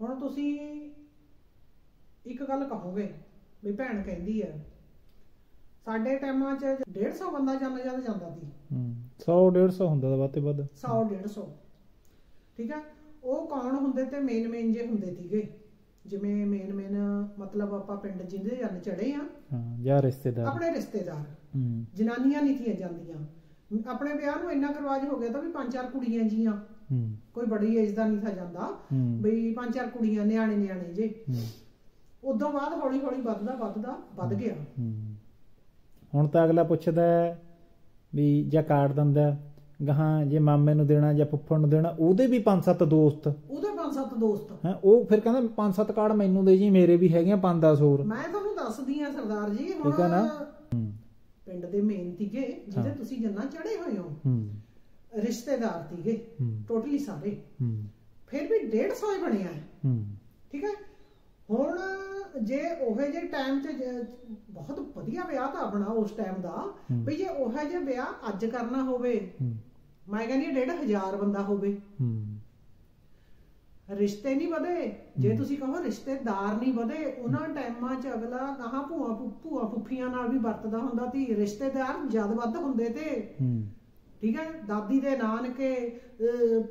ਹੁਣ ਤੁਸੀਂ ਇੱਕ ਗੱਲ ਕਹੋਗੇ ਵੀ ਭੈਣ ਕਹਿੰਦੀ ਹੈ ਸਾਡੇ ਟਾਈਮਾਂ 'ਚ 150 ਬੰਦਾ ਜੰਮ ਜਦ ਜਾਂਦਾ ਸੀ। ਹੂੰ 100 150 ਹੁੰਦਾ ਤਾਂ ਵੱਧ ਤੇ ਵੱਧ। 100 150 ਠੀਕ ਹੈ ਉਹ ਕੌਣ ਹੁੰਦੇ ਤੇ ਮੇਨ ਮੇਨ ਜੇ ਹੁੰਦੇ ਸੀਗੇ। ਜਿਵੇਂ ਮੇਨ ਮੇਨ ਮਤਲਬ ਆਪਾਂ ਪਿੰਡ ਜਿੰਦੇ ਜਨ ਚੜੇ ਆ। ਹਾਂ ਜਾਂ ਰਿਸ਼ਤੇਦਾਰ। ਆਪਣੇ ਰਿਸ਼ਤੇਦਾਰ। ਹੂੰ। ਜਨਾਨੀਆਂ ਨਹੀਂ ਥੀਆਂ ਜਾਂਦੀਆਂ। ਆਪਣੇ ਵਿਆਹ ਨੂੰ ਇੰਨਾ ਕੁ ਰਿਵਾਜ ਹੋ ਗਿਆ ਤਾਂ ਵੀ ਪੰਜ ਚਾਰ ਕੁੜੀਆਂ ਜੀਆਂ। ਕੋਈ ਬੜੀ ਏਜ ਦਾ ਨਹੀਂ ਥਾ ਜਾਂਦਾ। ਹੂੰ। ਬਈ ਪੰਜ ਚਾਰ ਕੁੜੀਆਂ ਨਿਆਣੇ ਨਿਆਣੇ ਜੇ। ਹੂੰ, ਉਦੋਂ ਬਾਅਦ ਹੌਲੀ ਹੌਲੀ ਵੱਧਦਾ ਵੱਧਦਾ ਵੱਧ ਗਿਆ। ਹੂੰ। ਹੁਣ ਤਾਂ ਅਗਲਾ ਪੁੱਛਦਾ ਹੈ ਵੀ ਜਾਂ ਕਾਰਡ ਦਿੰਦਾ ਗਾਹਾਂ ਜੇ ਮਾਮੇ ਨੂੰ ਦੇਣਾ ਜਾਂ ਫੁੱਫੜ ਨੂੰ ਦੇਣਾ ਉਹਦੇ ਵੀ ਪੰਜ ਸੱਤ ਦੋਸਤ। ਉਹਦੇ ਪੰਜ ਸੱਤ ਦੋਸਤ। ਹੈ ਉਹ ਫਿਰ ਕਹਿੰਦਾ ਪੰਜ ਸੱਤ ਕਾਰਡ ਮੈਨੂੰ ਦੇ ਜੀ ਮੇਰੇ ਵੀ ਹੈਗੇ ਪੰਜ 10 ਹੋਰ। ਮੈਂ ਤੁਹਾਨੂੰ ਦੱਸਦੀ ਆ ਸਰਦਾਰ ਜੀ ਹੁਣ ਠੀਕ ਆ ਨਾ? ਹੂੰ। ਪਿੰਡ ਦੇ ਮੇਨ ਤੀਗੇ ਜਿਹਦੇ ਹਾਂ। ਤੁਸੀਂ ਜੰਨਾ ਚੜੇ ਹੋਏ ਹੋ। ਹੂੰ। ਰਿਸ਼ਤੇਦਾਰ ਹੂੰ। ਟੋਟਲੀ ਸਾਰੇ। ਫਿਰ ਵੀ 150 ਹੀ ਬਣਿਆ ਠੀਕ ਹੈ? ਹੁਣ ਜੇ ਉਹੇ ਜੇ ਟਾਈਮ ਜ- ਬਹੁਤ ਵਧੀਆ ਵਿਆਹ ਤਾਂ ਆਪਣਾ ਉਸ ਟਾਈਮ ਦਾ। ਵੀ ਜੇ ਉਹੇ ਜੇ ਵਿਆਹ ਅੱਜ ਕਰਨਾ ਹੋਵੇ ਮੈਂ ਕਹਿੰਦੀ ਹਾਂ ਡੇਢ ਹਜ਼ਾਰ ਬੰਦਾ ਹੋਵੇ। ਰਿਸ਼ਤੇ ਨਹੀਂ ਵਧੇ। ਜੇ। ਤੁਸੀਂ ਕਹੋ ਰਿਸ਼ਤੇਦਾਰ ਨਹੀਂ ਵਧੇ ਉਹਨਾਂ ਟਾਈਮਾਂ 'ਚ ਅਗਲਾ ਕਹਾ ਭੂਆ ਭੂਆ ਫੁੱਫੀਆਂ ਨਾਲ ਵੀ ਵਰਤਦਾ ਹੁੰਦਾ ਸੀ। ਰਿਸ਼ਤੇਦਾਰ ਜਦ ਵੱਧ ਹੁੰਦੇ ਤੇ ਠੀਕ ਹੈ? ਦਾਦੀ ਦੇ ਨਾਨਕੇ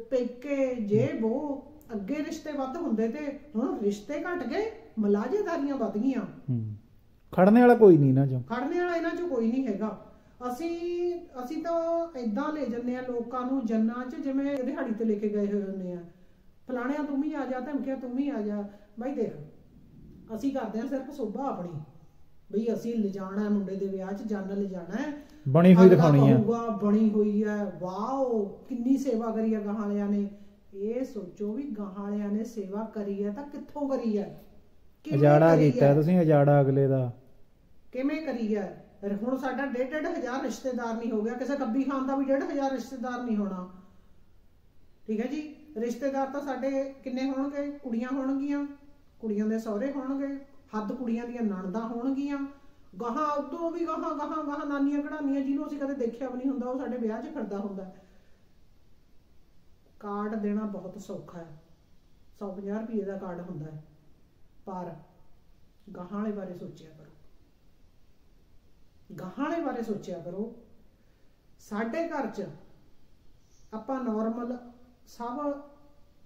ਪੇਕੇ ਜੇ ਉਹ ਅੱਗੇ ਰਿਸ਼ਤੇ ਵੱਧ ਹੁੰਦੇ ਤੇ ਹੁਣ ਰਿਸ਼ਤੇ ਘਟ ਗਏ ਮਲਾਜੇਦਾਰੀਆਂ ਵੱਧ ਗਈਆਂ। ਹੂੰ। ਖੜਨੇ ਵਾਲਾ ਕੋਈ ਨਹੀਂ ਨਾ ਜੋ। ਖੜਨੇ ਵਾਲਾ ਇਹਨਾਂ 'ਚ ਕੋਈ ਨਹੀਂ ਹੈਗਾ। ਅਸੀਂ ਅਸੀਂ ਤਾਂ ਇਦਾਂ ਲੈ ਜੰਨੇ ਆ ਲੋਕਾਂ ਨੂੰ ਜੰਨਾਂ 'ਚ ਜਿਵੇਂ ਦਿਹਾੜੀ ਤੇ ਲੈ ਕੇ ਗਏ ਹੋਏ ਹੁੰਦੇ ਆ। ਫਲਾਣਿਆ ਤੂੰ ਵੀ ਆ ਜਾ ਧਮਕਿਆ ਤੂੰ ਵੀ ਆ ਜਾ। ਬਾਈ ਦੇਖ ਅਸੀਂ ਕਰਦੇ ਆ ਸਿਰਫ ਸੋਭਾ ਆਪਣੀ। ਬਈ ਅਸੀਂ ਲਿਜਾਣਾ ਮੁੰਡੇ ਦੇ ਵਿਆਹ 'ਚ ਜੰਨ ਲਿਜਾਣਾ ਬਣੀ ਹੋਈ ਦਿਖਾਉਣੀ ਆ। ਕਹੂਗਾ, ਬਣੀ ਹੋਈ ਹੈ ਵਾਓ ਕਿੰਨੀ ਸੇਵਾ ਕਰੀ ਹੈ ਗਾਹਾਂ ਵਾਲਿਆਂ ਨੇ। ਇਹ ਸੋਚੋ ਵੀ ਗਾਹਾਂ ਵਾਲਿਆਂ ਨੇ ਸੇਵਾ ਕਰੀ ਹੈ ਤਾਂ ਕਿੱਥੋਂ ਕਰੀ ਹੈ ਅਜਾੜਾ ਕੀਤਾ? ਤੁਸੀਂ ਅਜਾੜਾ ਅਗਲੇ ਦਾ। ਕਿਵੇਂ ਕਰੀ ਹੈ ਹੁਣ ਸਾਡਾ ਡੇਢ ਡੇਢ ਹਜ਼ਾਰ ਰਿਸ਼ਤੇਦਾਰ ਨਹੀਂ ਹੋ ਗਿਆ। ਕਿਸੇ ਕੱਬੀ ਖਾਨ ਦਾ ਵੀ ਡੇਢ ਹਜ਼ਾਰ ਰਿਸ਼ਤੇਦਾਰ ਨਹੀਂ ਹੋਣਾ। ਠੀਕ ਹੈ ਜੀ? ਰਿਸ਼ਤੇਦਾਰ ਤਾਂ ਸਾਡੇ ਕਿੰਨੇ ਹੋਣਗੇ? ਕੁੜੀਆਂ ਹੋਣਗੀਆਂ। ਕੁੜੀਆਂ ਦੇ ਸਹੁਰੇ ਹੋਣਗੇ। ਹੱਦ ਕੁੜੀਆਂ ਦੀਆਂ ਨਣਦਾਂ ਹੋਣਗੀਆਂ। ਗਾਹਾਂ ਉਦੋਂ ਵੀ ਗਾਹਾਂ ਗਾਹਾਂ ਗਾਹਾਂ ਨਾਨੀਆਂ ਕਢਾਨੀਆਂ, ਜਿਹਨੂੰ ਅਸੀਂ ਕਦੇ ਦੇਖਿਆ ਵੀ ਨਹੀਂ ਹੁੰਦਾ, ਉਹ ਸਾਡੇ ਵਿਆਹ 'ਚ ਫਿਰਦਾ ਹੁੰਦਾ। ਕਾਰਡ ਦੇਣਾ ਬਹੁਤ ਸੌਖਾ ਹੈ। 150 ਰੁਪਏ ਦਾ ਕਾਰਡ ਹੁੰਦਾ ਹੈ। ਪਰ ਗਾਹਾਂ ਵਾਲੇ ਬਾਰੇ ਸੋਚਿਆ ਕਰੋ। ਗਾਹਾਂ ਵਾਲੇ ਬਾਰੇ ਸੋਚਿਆ ਕਰੋ। ਸਾਡੇ ਘਰ 'ਚ ਆਪਾਂ ਨਾਰਮਲ ਸਭ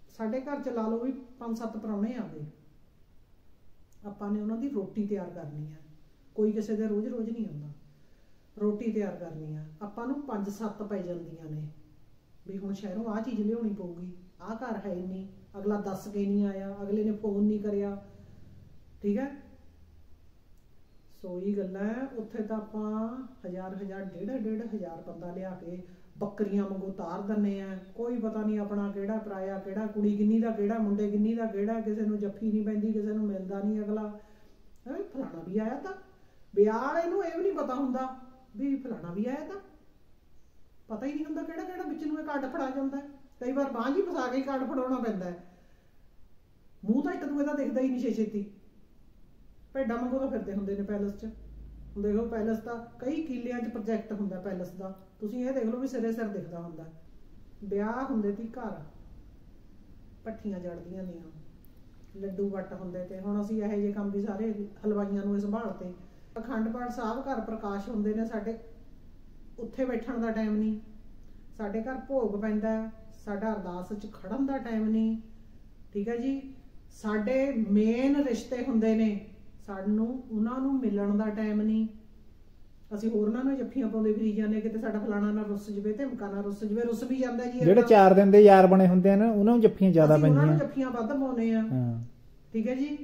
ਸਾਡੇ ਘਰ 'ਚ ਲਾ ਲਓ ਵੀ ਪੰਜ ਸੱਤ ਪ੍ਰਾਹੁਣੇ ਆ ਗਏ। ਆਪਾਂ ਨੇ ਉਹਨਾਂ ਦੀ ਰੋਟੀ ਤਿਆਰ ਕਰਨੀ ਹੈ। ਕੋਈ ਕਿਸੇ ਦੇ ਰੋਜ਼-ਰੋਜ਼ ਨਹੀਂ ਆਉਂਦਾ। ਰੋਟੀ ਤਿਆਰ ਕਰਨੀ ਆ। ਆਪਾਂ ਨੂੰ ਪੰਜ ਸੱਤ ਪੈ ਜਾਂਦੀਆਂ ਨੇ। ਵੀ ਹੁਣ ਸ਼ਹਿਰੋਂ ਆਹ ਚੀਜ਼ ਲਿਆਉਣੀ ਪਊਗੀ। ਆਹ ਘਰ ਹੈ ਨਹੀਂ ਅਗਲਾ ਦੱਸ ਕੇ ਨਹੀਂ ਆਇਆ। ਅਗਲੇ ਨੇ ਫੋਨ ਨਹੀਂ ਕਰਿਆ। ਠੀਕ ਹੈ? ਸੋ ਇਹ ਗੱਲਾਂ ਉੱਥੇ ਤਾਂ ਆਪਾਂ ਹਜ਼ਾਰ ਹਜ਼ਾਰ, ਡੇਢ ਡੇਢ ਹਜ਼ਾਰ ਬੰਦਾ ਲਿਆ ਕੇ ਬੱਕਰੀਆਂ ਵਾਂਗੂ ਤਾਰ ਦਿੰਨੇ ਆ। ਕੋਈ ਪਤਾ ਨਹੀਂ ਆਪਣਾ ਕਿਹੜਾ ਪਰਾਇਆ ਕਿਹੜਾ ਕੁੜੀ ਕਿੰਨੀ ਦਾ, ਕਿਹੜਾ ਮੁੰਡੇ ਕਿੰਨੀ ਦਾ, ਕਿਹੜਾ ਕਿਸੇ ਨੂੰ ਜੱਫੀ ਨਹੀਂ ਪੈਂਦੀ, ਕਿਸੇ ਨੂੰ ਮਿਲਦਾ ਨਹੀਂ ਅਗਲਾ। ਹੈ? ਫਲਾਣਾ ਵੀ ਆਇਆ ਤਾਂ। ਵਿਆਹ ਨੂੰ ਇਹ ਵੀ ਨਹੀਂ ਪਤਾ ਹੁੰਦਾ ਵੀ ਫਲਾਣਾ ਵੀ ਆਇਆ ਤਾਂ। ਪਤਾ ਹੀ ਨਹੀਂ ਹੁੰਦਾ ਕਿਹੜਾ ਕਿਹੜਾ ਵਿੱਚ ਨੂੰ ਇਹ ਕਾਰਡ ਫੜਾ ਜਾਂਦਾ ਕਈ ਵਾਰ ਬਾਂਹ ਜੀ ਫਸਾ ਕੇ ਕਾਰਡ ਫੜਾਉਣਾ ਪੈਂਦਾ ਹੈ। ਮੂੰਹ ਤਾਂ ਇੱਕ ਦੂਏ ਦਾ ਦਿਖਦਾ ਹੀ ਨਹੀਂ ਛੇਤੀ ਭੇਡਾਂ ਵਾਂਗੂ ਤਾਂ ਫਿਰਦੇ ਹੁੰਦੇ ਨੇ ਪੈਲਸ 'ਚ। ਦੇਖੋ ਪੈਲਸ ਦਾ ਕਈ ਕਿੱਲਿਆਂ 'ਚ ਪ੍ਰੋਜੈਕਟ ਹੁੰਦਾ ਪੈਲਸ ਦਾ। ਤੁਸੀਂ ਇਹ ਦੇਖ ਲਓ ਵੀ ਸਿਰੇ ਸਿਰ ਦਿਖਦਾ ਹੁੰਦਾ। ਵਿਆਹ ਹੁੰਦੇ ਸੀ ਘਰ। ਪੱਠੀਆਂ ਜੜਦੀਆਂ ਦੀਆਂ ਲੱਡੂ ਵੱਟ ਹੁੰਦੇ ਤੇ ਹੁਣ ਅਸੀਂ ਇਹੋ ਜਿਹੇ ਕੰਮ ਵੀ ਸਾਰੇ ਹਲਵਾਈਆਂ ਨੂੰ ਇਹ ਸੰਭਾਲਤੇ ਅਖੰਡ ਪਾਠ ਸਾਹਿਬ ਘਰ ਪ੍ਰਕਾਸ਼ ਹੁੰਦੇ ਨੇ ਸਾਡੇ। ਉੱਥੇ ਬੈਠਣ ਦਾ ਟਾਈਮ ਨਹੀਂ। ਸਾਡੇ ਘਰ ਭੋਗ ਪੈਂਦਾ ਸਾਡਾ ਅਰਦਾਸ 'ਚ ਖੜਨ ਦਾ ਟਾਈਮ ਨਹੀਂ। ਠੀਕ ਹੈ ਜੀ? ਸਾਡੇ ਮੇਨ ਰਿਸ਼ਤੇ ਹੁੰਦੇ ਨੇ। ਸਾਨੂੰ ਉਹਨਾਂ ਨੂੰ ਮਿਲਣ ਦਾ ਟਾਈਮ ਨਹੀਂ। ਅਸੀਂ ਹੋਰਨਾਂ ਨੂੰ ਜੱਫੀਆਂ ਪਾਉਂਦੇ ਫਿਰੀ ਜਾਂਦੇ ਕਿਤੇ ਸਾਡਾ ਫਲਾਣਾ ਨਾ ਰੁੱਸ ਜਵੇ ਤੇ ਮਕਾਨਾ ਰੁੱਸ ਜਵੇ ਰੁੱਸ ਵੀ ਜਾਂਦਾ ਜੀ ਜਿਹੜੇ। 4 ਦਿਨ ਦੇ ਯਾਰ ਬਣੇ ਹੁੰਦੇ ਆ ਨਾ ਉਹਨਾਂ ਨੂੰ ਜੱਫੀਆਂ ਜ਼ਿਆਦਾ ਉਹਨਾਂ ਨੂੰ ਪੈਂਦੀਆਂ। ਜੱਫੀਆਂ ਵੱਧ ਪਾਉਨੇ ਆ ਹਾਂ। ਠੀਕ ਹੈ ਜੀ?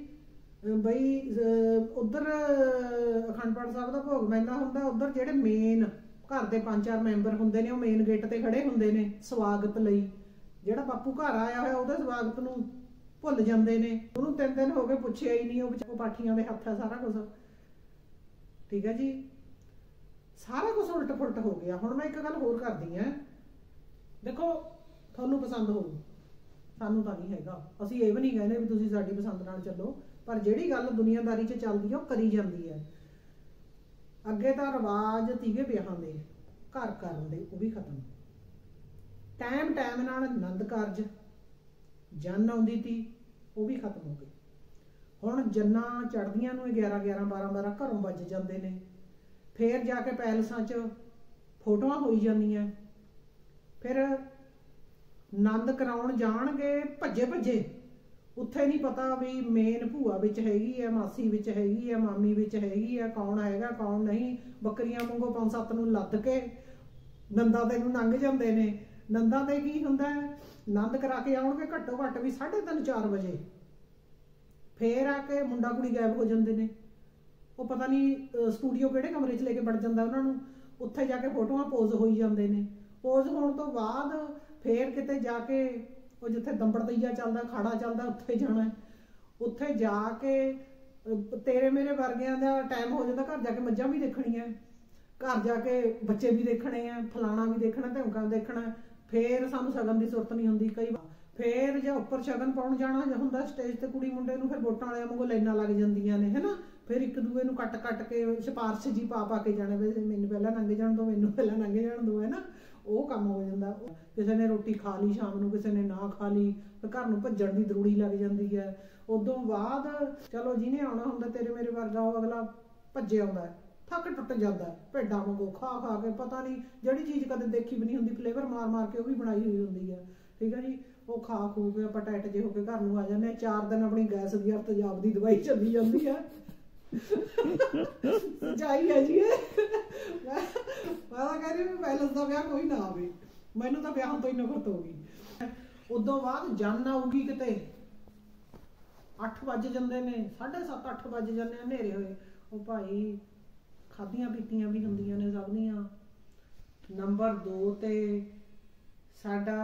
ਬਈ ਉਧਰ ਅਖੰਡ ਪਾਠ ਸਾਹਿਬ ਦਾ ਭੋਗ ਪੈਂਦਾ ਹੁੰਦਾ, ਉਧਰ ਜਿਹੜੇ ਮੇਨ ਘਰ ਦੇ ਪੰਜ ਚਾਰ ਮੈਂਬਰ ਹੁੰਦੇ ਨੇ, ਉਹ ਮੇਨ ਗੇਟ ਤੇ ਖੜੇ ਹੁੰਦੇ ਨੇ ਸਵਾਗਤ ਲਈ। ਜਿਹੜਾ ਬਾਪੂ ਘਰ ਆਇਆ ਹੋਇਆ, ਉਹਦੇ ਸਵਾਗਤ ਨੂੰ ਭੁੱਲ ਜਾਂਦੇ ਨੇ। ਉਹਨੂੰ ਤਿੰਨ ਦਿਨ ਹੋ ਗਏ ਪੁੱਛਿਆ ਹੀ ਨਹੀਂ, ਉਹ ਵਿਚਾਰ ਪਾਠੀਆਂ ਦੇ ਹੱਥ ਆ ਸਾਰਾ ਕੁਝ ਠੀਕ ਹੈ ਜੀ? ਸਾਰਾ ਕੁਝ ਉਲਟ ਫੁਲਟ ਹੋ ਗਿਆ। ਹੁਣ ਮੈਂ ਇੱਕ ਗੱਲ ਹੋਰ ਕਰਦੀ ਆ। ਦੇਖੋ, ਤੁਹਾਨੂੰ ਪਸੰਦ ਹੋਊ। ਸਾਨੂੰ ਤਾਂ ਨਹੀਂ ਹੈਗਾ। ਅਸੀਂ ਇਹ ਵੀ ਨਹੀਂ ਕਹਿੰਦੇ ਵੀ ਤੁਸੀਂ ਸਾਡੀ ਪਸੰਦ ਨਾਲ ਚੱਲੋ। ਪਰ ਜਿਹੜੀ ਗੱਲ ਦੁਨੀਆਦਾਰੀ 'ਚ ਚੱਲਦੀ ਆ, ਉਹ ਕਰੀ ਜਾਂਦੀ ਹੈ ਅੱਗੇ ਤਾਂ ਰਿਵਾਜ ਤੀਗੇ ਵਿਆਹਾਂ ਦੇ, ਘਰ ਕਰਨ ਦੇ, ਉਹ ਵੀ ਖਤਮ। ਟਾਈਮ ਟਾਈਮ ਨਾਲ ਆਨੰਦ ਕਾਰਜ, ਜਨ ਆਉਂਦੀ ਤੀ, ਉਹ ਵੀ ਖਤਮ ਹੋ ਗਏ ਹੁਣ ਜੰਨਾ ਚੜਦੀਆਂ ਨੂੰ 11 11 12 12 ਘਰੋਂ ਵੱਜ ਜਾਂਦੇ ਨੇ। ਫੇਰ ਜਾ ਕੇ ਪੈਲਸਾਂ 'ਚ ਫੋਟੋਆਂ ਹੋਈ ਜਾਂਦੀਆਂ। ਫਿਰ ਆਨੰਦ ਕਰਾਉਣ ਜਾਣਗੇ ਭੱਜੇ ਭੱਜੇ ਉੱਥੇ ਨਹੀਂ ਪਤਾ ਵੀ ਮੇਨ ਭੂਆ ਵਿੱਚ ਹੈਗੀ ਹੈ ਮਾਸੀ ਵਿੱਚ ਹੈਗੀ ਹੈ ਮਾਮੀ ਵਿੱਚ ਹੈਗੀ ਹੈ ਕੌਣ ਹੈਗਾ, ਕੌਣ ਨਹੀਂ। ਬੱਕਰੀਆਂ ਵਾਂਗੂ ਪੰਜ ਸੱਤ ਨੂੰ ਲੱਦ ਕੇ ਨੰਦਾ ਤੇ ਨੂੰ ਲੰਘ ਜਾਂਦੇ ਨੇ। ਨੰਦਾ ਤੇ ਕੀ ਹੁੰਦਾ ਹੈ? ਆਨੰਦ ਕਰਾ ਕੇ ਆਉਣਗੇ ਘੱਟੋ ਘੱਟ ਵੀ 3:30 4 ਵਜੇ। ਫੇਰ ਆ ਕੇ ਮੁੰਡਾ ਕੁੜੀ ਗਾਇਬ ਹੋ ਜਾਂਦੇ ਨੇ। ਉਹ ਪਤਾ ਨਹੀਂ ਸਟੂਡੀਓ ਕਿਹੜੇ ਕਮਰੇ 'ਚ ਲੈ ਕੇ ਵੜ ਜਾਂਦਾ ਉਹਨਾਂ ਨੂੰ। ਉੱਥੇ ਜਾ ਕੇ ਫੋਟੋਆਂ ਪੋਜ਼ ਹੋਈ ਜਾਂਦੇ ਨੇ। ਪੋਜ਼ ਹੋਣ ਤੋਂ ਬਾਅਦ ਫੇਰ ਕਿਤੇ ਜਾ ਕੇ ਉਹ ਜਿੱਥੇ ਦੰਬੜ ਦਈਆ ਚੱਲਦਾ, ਖਾੜਾ ਚੱਲਦਾ, ਉੱਥੇ ਜਾਣਾ ਉੱਥੇ ਜਾ ਕੇ ਤੇਰੇ ਮੇਰੇ ਵਰਗਿਆਂ ਦਾ ਟਾਈਮ ਹੋ ਜਾਂਦਾ, ਘਰ ਜਾ ਕੇ ਮੱਝਾਂ ਵੀ ਦੇਖਣੀਆਂ ਘਰ ਜਾ ਕੇ ਬੱਚੇ ਵੀ ਦੇਖਣੇ ਆ ਫਲਾਣਾ ਵੀ ਦੇਖਣਾ ਧਮਕਾਂ ਦੇਖਣਾ ਫੇਰ ਸਾਨੂੰ ਸ਼ਗਨ ਦੀ ਸੁਰਤ ਨਹੀਂ ਹੁੰਦੀ ਕਈ ਵਾਰ। ਫੇਰ ਜੇ ਉੱਪਰ ਸ਼ਗਨ ਪਾਉਣ ਜਾਣਾ ਹੁੰਦਾ ਸਟੇਜ ਤੇ ਕੁੜੀ ਮੁੰਡੇ ਨੂੰ, ਫਿਰ ਵੋਟਾਂ ਵਾਲਿਆਂ ਵਾਂਗੂ ਲਾਈਨਾਂ ਲੱਗ ਜਾਂਦੀਆਂ ਨੇ ਹੈਨਾ ਫਿਰ ਇੱਕ ਦੂਏ ਨੂੰ ਕੱਟ ਕੱਟ ਕੇ ਸਿਫਾਰਸ਼ ਜੀ ਪਾ ਪਾ ਕੇ ਜਾਣਾ, ਵੀ ਮੈਨੂੰ ਪਹਿਲਾਂ ਲੰਘ ਜਾਣ ਦੋ, ਮੈਨੂੰ ਪਹਿਲਾਂ ਲੰਘ ਜਾਣ ਦੋ ਹੈਨਾ ਉਹ ਕੰਮ ਹੋ ਜਾਂਦਾ। ਕਿਸੇ ਨੇ ਰੋਟੀ ਖਾ ਲਈ ਸ਼ਾਮ ਨੂੰ, ਕਿਸੇ ਨੇ ਨਾ ਖਾ ਲਈ ਫਿਰ ਘਰ ਨੂੰ ਭੱਜਣ ਦੀ ਦਰੂੜੀ ਲੱਗ ਜਾਂਦੀ ਹੈ। ਉਦੋਂ ਬਾਅਦ ਚਲੋ ਜਿਹਨੇ ਆਉਣਾ ਹੁੰਦਾ ਤੇਰੇ ਮੇਰੇ ਵਰਗਾ, ਉਹ ਅਗਲਾ ਭੱਜੇ ਆਉਂਦਾ ਥੱਕ ਟੁੱਟ ਜਾਂਦਾ ਭੇਡਾਂ ਵਾਂਗੂ ਖਾ ਖਾ ਕੇ ਪਤਾ ਨਹੀਂ ਜਿਹੜੀ ਚੀਜ਼ ਕਦੇ ਦੇਖੀ ਵੀ ਨਹੀਂ ਹੁੰਦੀ ਫਲੇਵਰ ਮਾਰ ਮਾਰ ਕੇ ਉਹ ਵੀ ਬਣਾਈ ਹੋਈ ਹੁੰਦੀ ਹੈ। ਠੀਕ ਹੈ ਜੀ? ਉਹ ਖਾ ਖੂ ਕੇ ਪਟੈਟ ਜੇ ਹੋ ਕੇ ਘਰ ਨੂੰ ਆ ਜਾਂਦੇ ਆ ਚਾਰ ਦਿਨ ਆਪਣੀ ਗੈਸ ਦੀ ਹਰ ਤੇਜ਼ਾਬ ਦੀ ਦਵਾਈ ਚੱਲੀ ਜਾਂਦੀ ਹੈ। ਸੱਚਾਈ ਹੈ ਜੀ। ਇਹ ਮੈਂ ਮੈਂ ਤਾਂ ਕਹਿੰਦੀ ਵੀ ਪੈਲਸ ਦਾ ਵਿਆਹ ਕੋਈ ਨਾ ਆਵੇ। ਮੈਨੂੰ ਤਾਂ ਵਿਆਹ ਤੋਂ ਹੀ ਨਫ਼ਰਤ ਹੋ ਗਈ। ਉਦੋਂ ਬਾਅਦ ਜਨ ਆਊਗੀ ਕਿਤੇ। 8 ਵੱਜ ਜਾਂਦੇ ਨੇ 7:30 8 ਵੱਜ ਜਾਂਦੇ ਆ ਹਨੇਰੇ ਹੋਏ। ਉਹ ਭਾਈ ਖਾਧੀਆਂ ਪੀਤੀਆਂ ਵੀ ਹੁੰਦੀਆਂ ਨੇ ਸਭ ਦੀਆਂ। ਨੰਬਰ 2 ਤੇ ਸਾਡਾ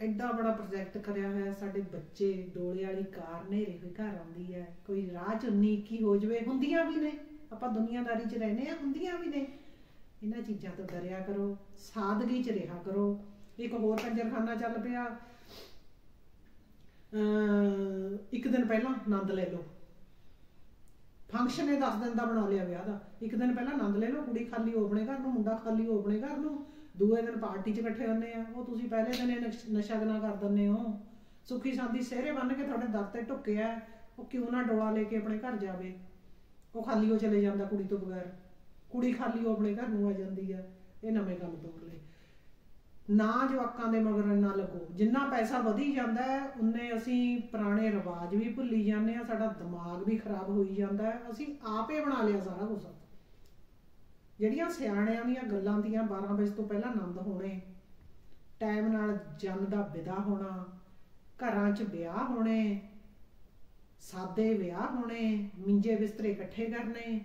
ਐਡਾ ਬੜਾ ਪ੍ਰੋਜੈਕਟ ਕਰਿਆ ਹੋਇਆ, ਸਾਡੇ ਬੱਚੇ ਡੋਲੇ ਵਾਲੀ ਕਾਰ ਨੇਰੇ ਹੋਏ ਘਰ ਆਉਂਦੀ ਹੈ। ਕੋਈ ਰਾਹ ਚ 19 ਹੋ ਜਵੇ, ਹੁੰਦੀਆਂ ਵੀ ਨੇ। ਆਪਾਂ ਦੁਨੀਆਦਾਰੀ ਚ ਰਹਿੰਦੇ ਆ ਹੁੰਦੀਆਂ ਵੀ ਨੇ। ਇਹਨਾਂ ਚੀਜ਼ਾਂ ਤੋਂ ਡਰਿਆ ਕਰੋ, ਸਾਦਗੀ ਚ ਰਿਹਾ ਕਰੋ। ਇੱਕ ਹੋਰ ਕੰਜਰਖਾਨਾ ਚੱਲ ਪਿਆ। ਇੱਕ ਦਿਨ ਪਹਿਲਾਂ ਆਨੰਦ ਲੈ ਲਓ। ਫੰਕਸ਼ਨ ਇਹ 10 ਦਿਨ ਦਾ ਬਣਾ ਲਿਆ ਵਿਆਹ ਦਾ। ਇੱਕ ਦਿਨ ਪਹਿਲਾਂ ਆਨੰਦ ਲੈ ਲਓ, ਕੁੜੀ ਖਾਲੀ ਹੋ ਆਪਣੇ ਘਰ ਨੂੰ, ਮੁੰਡਾ ਖਾਲੀ ਹੋ ਆਪਣੇ ਘਰ ਨੂੰ। ਦੂਏ ਦਿਨ ਪਾਰਟੀ 'ਚ ਇਕੱਠੇ ਹੁੰਦੇ ਆ, ਉਹ ਤੁਸੀਂ ਪਹਿਲੇ ਦਿਨ ਇਹ ਨਸ਼ਾ ਗਨਾ ਕਰ ਦਿੰਦੇ ਹੋ। ਸੁੱਖੀ ਸਾਂਦੀ ਸਿਹਰੇ ਬੰਨ ਕੇ ਤੁਹਾਡੇ ਦਰ ਤੇ ਢੁੱਕਿਆ ਉਹ ਕਿਉਂ ਨਾ ਡੋਲਾ ਲੈ ਕੇ ਆਪਣੇ ਘਰ ਜਾਵੇ? ਉਹ ਖਾਲੀ ਹੋ ਚਲੇ ਜਾਂਦਾ ਕੁੜੀ ਤੋਂ ਬਗੈਰ। ਕੁੜੀ ਖਾਲੀ ਹੋ ਆਪਣੇ ਘਰ ਨੂੰ ਆ ਜਾਂਦੀ ਆ। ਇਹ ਨਵੇਂ ਗੱਲ ਤੋੜ ਲਏ ਨਾ ਜਵਾਕਾਂ ਦੇ ਮਗਰ ਨਾ ਲੱਗੋ। ਜਿੰਨਾ ਪੈਸਾ ਵਧੀ ਜਾਂਦਾ ਹੈ, ਉਨੇ ਅਸੀਂ ਪੁਰਾਣੇ ਰਿਵਾਜ ਵੀ ਭੁੱਲੀ ਜਾਂਦੇ ਆ ਸਾਡਾ ਦਿਮਾਗ ਵੀ ਖਰਾਬ ਹੋਈ ਜਾਂਦਾ ਹੈ। ਅਸੀਂ ਆਪੇ ਬਣਾ ਲਿਆ ਸਾਰਾ ਕੁਝ ਜਿਹੜੀਆਂ ਸਿਆਣਿਆਂ ਦੀਆਂ ਗੱਲਾਂ ਦੀਆਂ 12 ਵਜੇ ਤੋਂ ਪਹਿਲਾਂ ਆਨੰਦ ਹੋਣੇ ਟਾਈਮ ਨਾਲ ਜਨ ਦਾ ਵਿਦਾ ਹੋਣਾ ਘਰਾਂ 'ਚ ਵਿਆਹ ਹੋਣੇ ਸਾਦੇ ਵਿਆਹ ਹੋਣੇ ਮਿੰਜੇ ਬਿਸਤਰੇ ਇਕੱਠੇ ਕਰਨੇ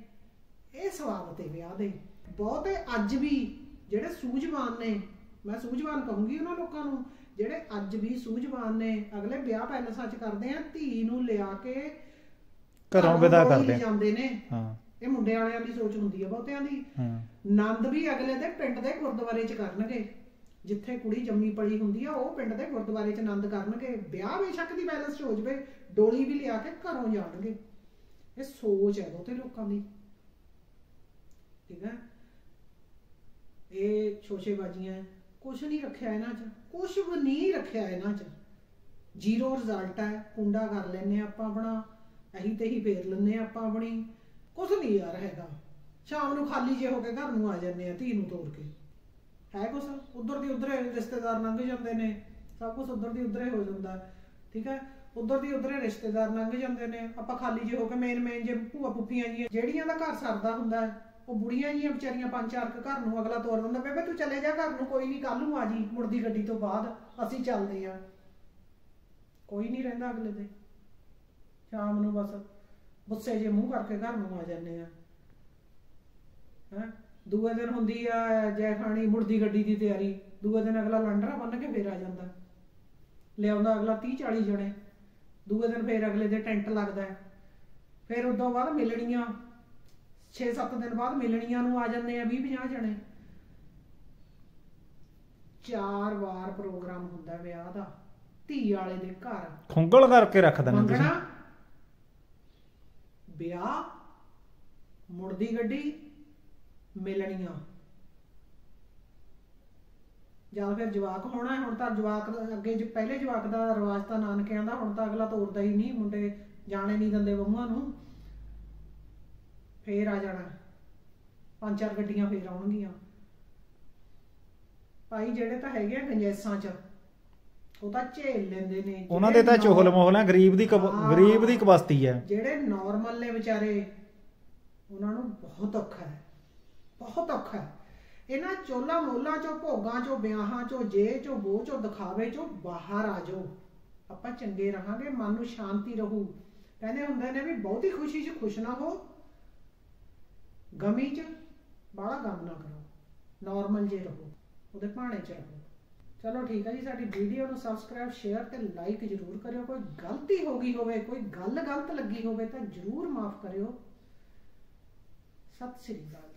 ਇਹ ਸਵਾਬ ਤੇ ਵਿਆਹ ਦੇ। ਬਹੁਤੇ ਅੱਜ ਵੀ ਜਿਹੜੇ ਸੂਝਵਾਨ ਨੇ ਮੈਂ ਸੂਝਵਾਨ ਕਹੂੰਗੀ ਉਹਨਾਂ ਲੋਕਾਂ ਨੂੰ ਜਿਹੜੇ ਅੱਜ ਵੀ ਸੂਝਵਾਨ ਨੇ ਅਗਲੇ ਵਿਆਹ ਪੈਲਸਾਂ 'ਚ ਕਰਦੇ ਆ ਧੀ ਨੂੰ ਲਿਆ ਕੇ ਘਰੋਂ ਵਿਦਾ ਕਰਦੇ ਆ। ਜਾਂਦੇ ਨੇ। ਹਾਂ। ਇਹ ਮੁੰਡੇ ਵਾਲਿਆਂ ਦੀ ਸੋਚ ਹੁੰਦੀ ਹੈ ਬਹੁਤਿਆਂ ਦੀ। ਨੰਦ ਵੀ ਅਗਲੇ ਦੇ ਪਿੰਡ ਦੇ ਗੁਰਦੁਆਰੇ 'ਚ ਕਰਨਗੇ। ਜਿੱਥੇ ਕੁੜੀ ਜੰਮੀ ਪਲੀ ਹੁੰਦੀ ਆ ਉਹ ਪਿੰਡ ਦੇ ਗੁਰਦੁਆਰੇ 'ਚ ਆਨੰਦ ਕਰਨਗੇ। ਵਿਆਹ ਬੇਸ਼ੱਕ ਦੀ ਪੈਲਸ 'ਚ ਹੋ ਜਵੇ ਡੋਲੀ ਵੀ ਲਿਆ ਕੇ ਘਰੋਂ ਜਾਣਗੇ। ਇਹ ਸੋਚ ਹੈ ਬਹੁਤੇ ਲੋਕਾਂ ਦੀ। ਠੀਕ ਹੈ ਇਹ ਛੋਸ਼ੇਬਾਜ਼ੀਆਂ ਕੁਝ ਨਹੀਂ ਰੱਖਿਆ ਇਹਨਾਂ 'ਚ। ਕੁਝ ਵੀ ਨਹੀਂ ਰੱਖਿਆ ਇਹਨਾਂ 'ਚ। ਜ਼ੀਰੋ ਰਿਜ਼ਲਟ ਹੈ। ਕੁੰਡਾ ਕਰ ਲੈਨੇ ਆਪਾਂ ਆਪਣਾ। ਅਹੀ ਤੇ ਹੀ ਫੇਰ ਲੈਨੇ ਆਪਾਂ ਆਪਣੀ। ਕੁਝ ਨਹੀਂ ਯਾਰ ਹੈਗਾ। ਸ਼ਾਮ ਨੂੰ ਖਾਲੀ ਜੇ ਹੋ ਕੇ ਘਰ ਨੂੰ ਆ ਜਾਂਦੇ ਆ ਧੀ ਨੂੰ ਤੋੜ ਕੇ। ਹੈ ਕੁਛ? ਉਧਰ ਦੀ ਉਧਰੇ ਰਿਸ਼ਤੇਦਾਰ ਲੰਘ ਜਾਂਦੇ ਨੇ। ਸਭ ਕੁਝ ਉਧਰ ਦੀ ਉਧਰੇ ਹੋ ਜਾਂਦਾ। ਠੀਕ ਹੈ? ਉਧਰ ਦੀ ਉਧਰੇ ਰਿਸ਼ਤੇਦਾਰ ਲੰਘ ਜਾਂਦੇ ਨੇ। ਆਪਾਂ ਖਾਲੀ ਜੇ ਹੋ ਕੇ ਮੇਨ ਮੇਨ ਜੇ ਭੂਆ ਪੁੱਪੀਆਂ ਜੀਆਂ ਜਿਹੜੀਆਂ ਦਾ ਘਰ ਸਰਦਾ ਹੁੰਦਾ ਹੈ, ਉਹ ਬੁੜੀਆਂ ਜੀਆਂ ਵਿਚਾਰੀਆਂ ਪੰਜ ਚਾਰ ਕੁ ਘਰ ਨੂੰ ਅਗਲਾ ਤੋਰ ਦਿੰਦਾ। ਬੇਬੇ ਤੂੰ ਚਲੇ ਜਾ ਘਰ ਨੂੰ ਕੋਈ ਨਹੀਂ ਕੱਲ ਨੂੰ ਆ ਜੀ ਮੁੜਦੀ ਗੱਡੀ ਤੋਂ ਬਾਅਦ। ਅਸੀਂ ਚੱਲਦੇ ਆ ਕੋਈ ਨਹੀਂ ਰਹਿੰਦਾ ਅਗਲੇ ਦੇ ਸ਼ਾਮ ਨੂੰ ਬਸ ਗੁੱਸੇ ਜੇ ਮੂੰਹ ਕਰਕੇ ਘਰ ਨੂੰ ਆ ਜਾਂਦੇ ਆ। ਹੈਂ? ਦੂਏ ਦਿਨ ਹੁੰਦੀ ਆ ਜੈ ਖਾਣੀ ਮੁੜਦੀ ਗੱਡੀ ਦੀ ਤਿਆਰੀ। ਦੂਏ ਦਿਨ ਅਗਲਾ ਲੰਡਰਾ ਬੰਨ ਕੇ ਫੇਰ ਆ ਜਾਂਦਾ। ਲਿਆਉਂਦਾ ਅਗਲਾ 30 40 ਜਣੇ। ਦੂਏ ਦਿਨ ਫੇਰ ਅਗਲੇ ਦੇ ਟੈਂਟ ਲੱਗਦਾ। ਫਿਰ ਉਦੋਂ ਬਾਅਦ ਮਿਲਣੀਆਂ। 6-7 ਦਿਨ ਬਾਅਦ ਮਿਲਣੀਆਂ ਨੂੰ ਆ ਜਾਂਦੇ ਆ 20-50 ਜਣੇ। ਚਾਰ ਵਾਰ ਪ੍ਰੋਗਰਾਮ ਹੁੰਦਾ ਵਿਆਹ ਦਾ। ਧੀ ਵਾਲੇ ਦੇ ਘਰ। ਖੁੰਗਲ ਕਰਕੇ ਰੱਖ ਦਿੰਦੇ ਤੁਸੀਂ। ਵਿਆਹ, ਮੁੜਦੀ ਗੱਡੀ, ਮਿਲਣੀਆਂ। ਜਾਂ ਫਿਰ ਜਵਾਕ ਹੋਣਾ ਹੁਣ ਤਾਂ ਜਵਾਕ ਅੱਗੇ ਜ- ਪਹਿਲੇ ਜਵਾਕ ਦਾ ਰਿਵਾਜ ਤਾਂ ਨਾਨਕਿਆਂ ਦਾ, ਹੁਣ ਤਾਂ ਅਗਲਾ ਤੋਰਦਾ ਹੀ ਨਹੀਂ, ਮੁੰਡੇ ਜਾਣੇ ਨਹੀਂ ਦਿੰਦੇ ਬਹੂਆਂ ਨੂੰ। ਫੇਰ ਆ ਜਾਣਾ। ਪੰਜ ਚਾਰ ਗੱਡੀਆਂ ਫੇਰ ਆਉਣਗੀਆਂ। ਭਾਈ ਜਿਹੜੇ ਤਾਂ ਹੈਗੇ ਆ ਗੰਜੈਸਾਂ 'ਚ। ਉਹ ਤਾਂ ਝੇਲ ਲੈਂਦੇ ਨੇ ਉਹਨਾਂ ਦੇ ਤਾਂ ਚੋਹਲ ਮੋਹਲ ਆ ਗਰੀਬ ਦੀ। ਗਰੀਬ ਦੀ ਕਬਸਤੀ ਹੈ ਜਿਹੜੇ ਨਾਰਮਲ ਨੇ ਵਿਚਾਰੇ ਉਹਨਾਂ ਨੂੰ ਬਹੁਤ ਔਖਾ ਹੈ। ਬਹੁਤ ਔਖਾ ਹੈ। ਇਹਨਾਂ ਚੋਲਾ ਮੋਲਾ ਚੋਂ ਭੋਗਾਂ ਚੋਂ ਵਿਆਹਾਂ ਚੋਂ ਜੇ ਚੋਂ ਬੋ ਚੋਂ ਦਿਖਾਵੇ ਚੋਂ ਬਾਹਰ ਆ ਜਾਓ। ਆਪਾਂ ਚੰਗੇ ਰਹਾਂਗੇ ਮਨ ਨੂੰ ਸ਼ਾਂਤੀ ਰਹੂ। ਕਹਿੰਦੇ ਹੁੰਦੇ ਨੇ ਵੀ ਬਹੁਤੀ ਖੁਸ਼ੀ 'ਚ ਖੁਸ਼ ਨਾ ਹੋ। ਗਮੀ 'ਚ ਬਾਹਲਾ ਗਮ ਨਾ ਕਰੋ। ਨਾਰਮਲ ਜੇ ਰਹੋ। ਉਹਦੇ ਭਾਣੇ 'ਚ ਰਹੋ। ਚਲੋ ਠੀਕ ਹੈ ਜੀ, ਸਾਡੀ ਵੀਡੀਓ ਨੂੰ ਸਬਸਕ੍ਰਾਈਬ ਸ਼ੇਅਰ ਤੇ ਲਾਈਕ ਜ਼ਰੂਰ ਕਰਿਓ। ਕੋਈ ਗਲਤੀ ਹੋ ਗਈ ਹੋਵੇ, ਕੋਈ ਗੱਲ ਗਲਤ ਲੱਗੀ ਹੋਵੇ ਤਾਂ ਜ਼ਰੂਰ ਮਾਫ ਕਰਿਓ। ਸਤਿ ਸ੍ਰੀ ਅਕਾਲ।